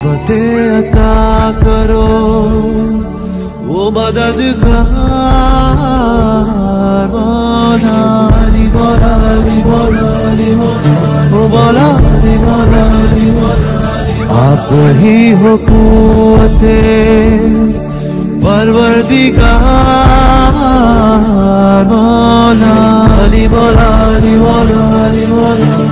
बते अता करो, वो मदद बोलाली बोलाली बोलाली वो बोलाली बोलाली आप ही हो कुते परवरदिगार बोलाली बोलाली बोलाली बोलाली